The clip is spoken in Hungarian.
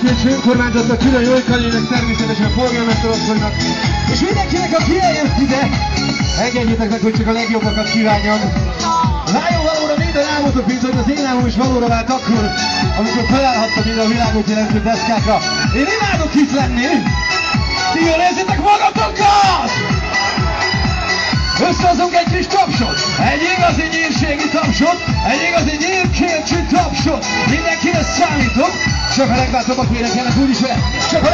Miskolci önkormányzatnak, külön Jojkalének, természetesen a polgármester asszonynak, és mindenkinek, aki eljött ide, engedjétek meg, hogy csak a legjobbakat kívánjam. Rájön valóra minden álmotok, mint hogy az én álmom is valóra vált akkor, amikor felállhattam ide a világot jelentő deszkákra. Én imádok itt lenni! Ti jól érzitek magatokat? Összehozunk egy kis tapsot, egy igazi nyírségi tapsot, Mindenkire számítok, csak a legbátrabbak énekelnek úgyis vele, csak a